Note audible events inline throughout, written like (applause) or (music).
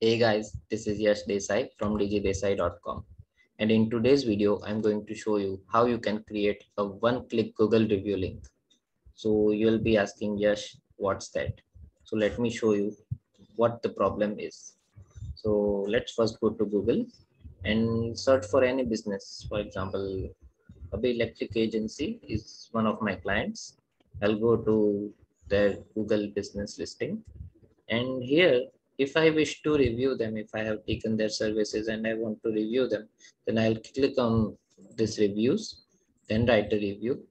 Hey guys, this is Yash Desai from digidesai.com. And in today's video, I'm going to show you how you can create a one-click Google review link. So you'll be asking Yash, what's that? So let me show you what the problem is. So let's first go to Google and search for any business. For example, Abhi Electric Agency is one of my clients. I'll go to their Google business listing. And here if I wish to review them, if I have taken their services and I want to review them, then I'll click on this reviews, then write a review.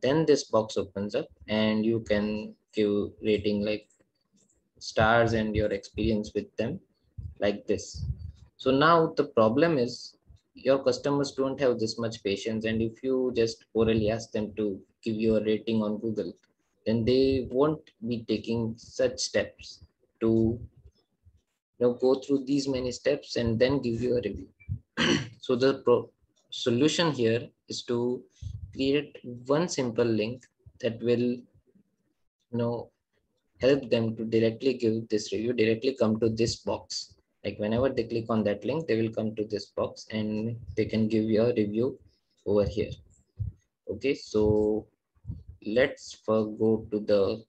Then this box opens up and you can give rating like stars and your experience with them like this. So now the problem is your customers don't have this much patience. And if you just orally ask them to give you a rating on Google, then they won't be taking such steps to you know, go through these many steps and then give you a review. (clears throat) so the solution here is to create one simple link that will you know help them to directly give this review directly come to this box. Like whenever they click on that link they will come to this box and they can give you a review over here. Okay so let's go to the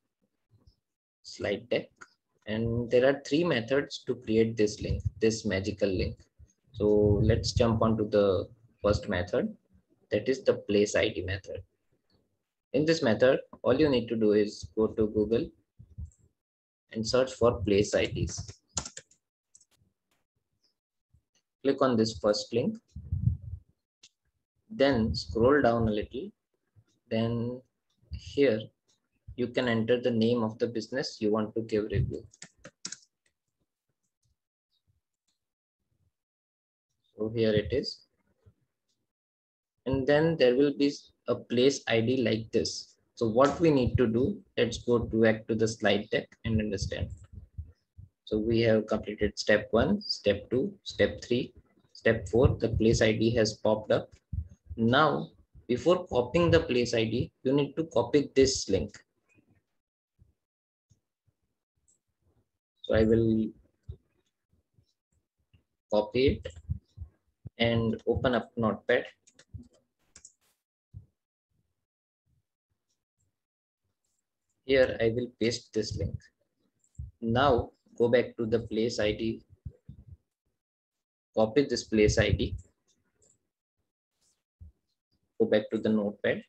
slide deck and there are three methods to create this link, this magical link. So let's jump onto the first method, that is the place ID method. In this method, all you need to do is go to Google and search for place IDs. Click on this first link. Then scroll down a little. Then here you can enter the name of the business you want to give review. So here it is. And then there will be a place ID like this. So what we need to do, let's go back to the slide deck and understand. So we have completed step one, step two, step three, step four, the place ID has popped up. Now, before copying the place ID, you need to copy this link. So I will copy it and open up Notepad. Here I will paste this link. Now go back to the place ID. Copy this place ID. Go back to the notepad.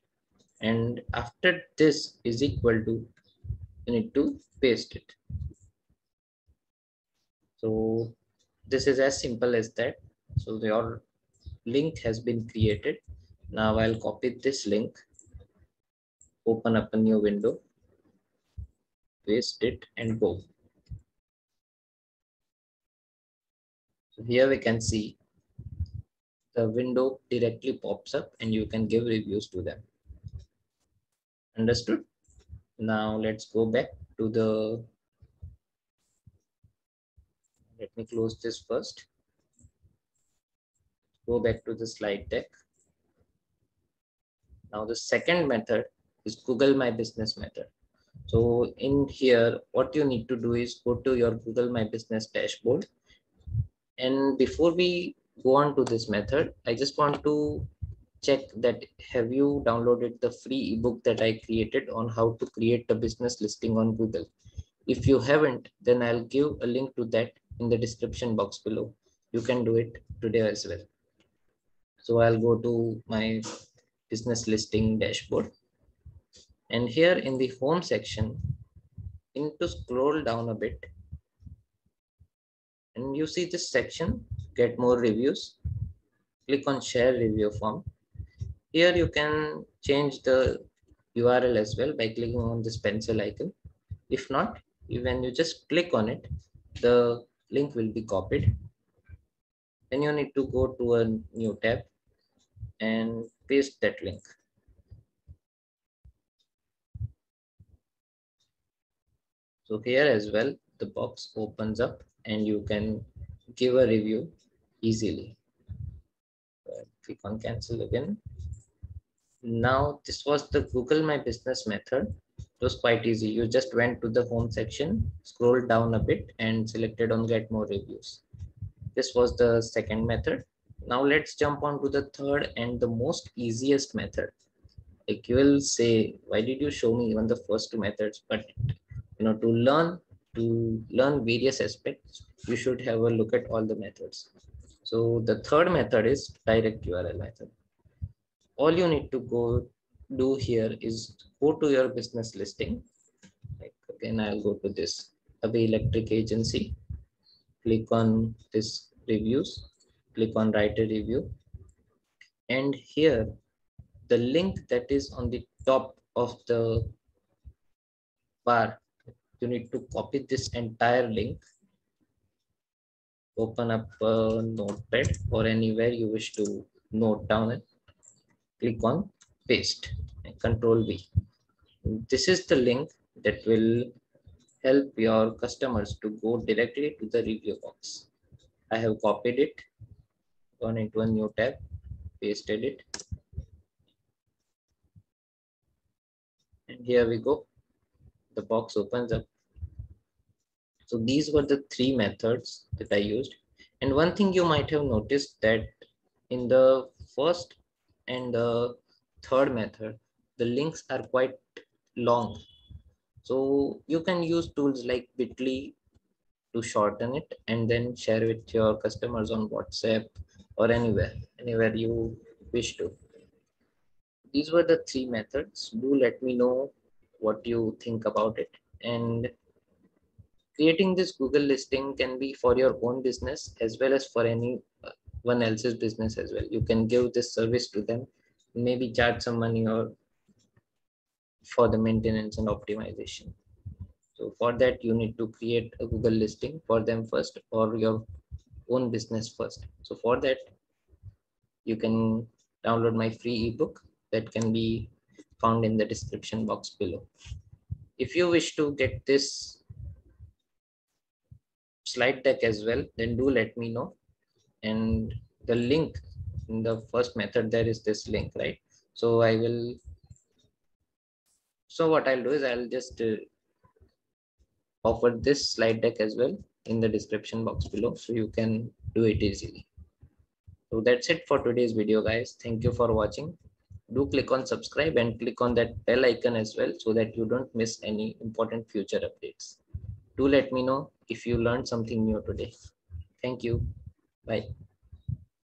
And after this is equal to, you need to paste it. So this is as simple as that. So your link has been created. Now I'll copy this link, open up a new window, paste it and go. So here we can see the window directly pops up and you can give reviews to them. Understood? Now let's go back to the let me close this first. Go back to the slide deck. Now the second method is Google My Business method. So in here, what you need to do is go to your Google My Business dashboard. And before we go on to this method, I just want to check that have you downloaded the free ebook that I created on how to create a business listing on Google. If you haven't, then I'll give a link to that in the description box below. You can do it today as well. So I'll go to my business listing dashboard. And here in the home section, in to scroll down a bit. And you see this section, get more reviews. Click on share review form. Here you can change the URL as well by clicking on this pencil icon. If not, when you just click on it, the link will be copied. Then you need to go to a new tab and paste that link. So here as well, the box opens up and you can give a review easily. Click on cancel again. Now this was the Google My Business method. It was quite easy. You just went to the home section, scrolled down a bit and selected on get more reviews. This was the second method. Now let's jump on to the third and the most easiest method. Like you will say, why did you show me even the first two methods? But you know, to learn to learn various aspects, you should have a look at all the methods. So the third method is direct URL method. All you need to go do here is go to your business listing. Like again, I'll go to this Abbey Electric Agency. Click on this reviews. Click on write a review. And here, the link that is on the top of the bar, you need to copy this entire link. Open up a notepad or anywhere you wish to note down it. Click on paste control V. This is the link that will help your customers to go directly to the review box. I have copied it, gone into a new tab, pasted it. And here we go. The box opens up. So these were the three methods that I used. And one thing you might have noticed that in the first and the third method, the links are quite long. So you can use tools like Bitly to shorten it and then share with your customers on WhatsApp or anywhere, anywhere you wish to. These were the three methods. Do let me know what you think about it. And creating this Google listing can be for your own business as well as for anyone uh, else's business as well. You can give this service to them maybe charge some money or for the maintenance and optimization. So for that, you need to create a Google listing for them first or your own business first. So for that, you can download my free ebook that can be found in the description box below. If you wish to get this slide deck as well, then do let me know. And the link in the first method there is this link right? So i will so what i'll do is i'll just uh, offer this slide deck as well in the description box below so you can do it easily. So that's it for today's video guys. Thank you for watching. Do click on subscribe and click on that bell icon as well so that you don't miss any important future updates. Do let me know if you learned something new today. Thank you. Bye